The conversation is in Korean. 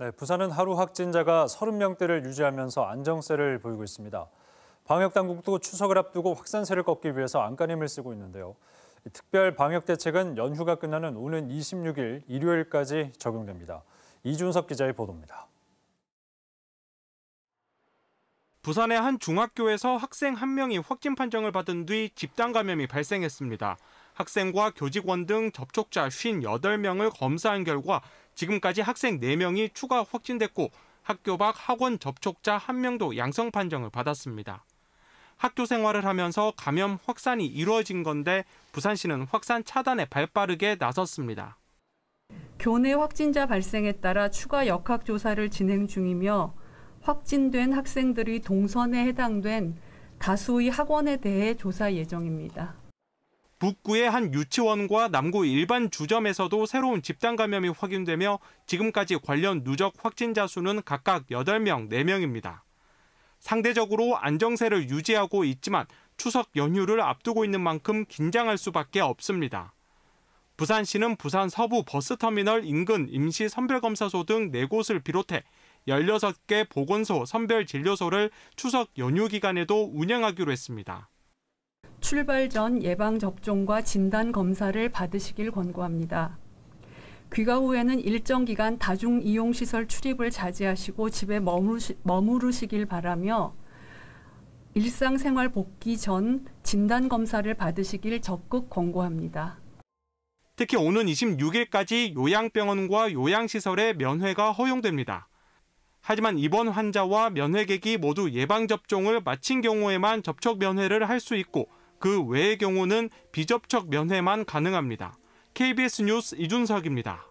네, 부산은 하루 확진자가 30명대를 유지하면서 안정세를 보이고 있습니다. 방역 당국도 추석을 앞두고 확산세를 꺾기 위해서 안간힘을 쓰고 있는데요. 특별 방역 대책은 연휴가 끝나는 오는 26일 일요일까지 적용됩니다. 이준석 기자의 보도입니다. 부산의 한 중학교에서 학생 한 명이 확진 판정을 받은 뒤 집단 감염이 발생했습니다. 학생과 교직원 등 접촉자 58명을 검사한 결과 지금까지 학생 4명이 추가 확진됐고 학교 밖 학원 접촉자 1명도 양성 판정을 받았습니다. 학교 생활을 하면서 감염 확산이 이루어진 건데 부산시는 확산 차단에 발빠르게 나섰습니다. 교내 확진자 발생에 따라 추가 역학 조사를 진행 중이며 확진된 학생들이 동선에 해당된 다수의 학원에 대해 조사 예정입니다. 북구의 한 유치원과 남구 일반 주점에서도 새로운 집단 감염이 확인되며 지금까지 관련 누적 확진자 수는 각각 8명, 4명입니다. 상대적으로 안정세를 유지하고 있지만 추석 연휴를 앞두고 있는 만큼 긴장할 수밖에 없습니다. 부산시는 부산 서부 버스터미널 인근 임시 선별검사소 등 4곳을 비롯해 16개 보건소 선별진료소를 추석 연휴 기간에도 운영하기로 했습니다. 출발 전 예방 접종과 진단 검사를 받으시길 권고합니다. 귀가 후에는 일정 기간 다중 이용 시설 출입을 자제하시고 집에 머무르시, 머무르시길 바라며 일상생활 복귀 전 진단 검사를 받으시길 적극 권고합니다. 특히 오는 26일까지 요양병원과 요양시설의 면회가 허용됩니다. 하지만 입원 환자와 면회객이 모두 예방접종을 마친 경우에만 접촉 면회를 할 수 있고 그 외의 경우는 비접촉 면회만 가능합니다. KBS 뉴스 이준석입니다.